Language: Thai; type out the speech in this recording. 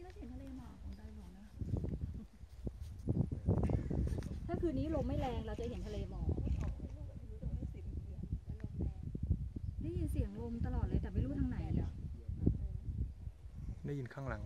นี้เราเห็นทะเลหมอกของไดบอกนะถ้าคืนนี้ลมไม่แรงเราจะเห็นทะเลหมอกได้ยินเสียงลมตลอดเลยแต่ไม่รู้ทางไหนอะได้ยินข้างหลัง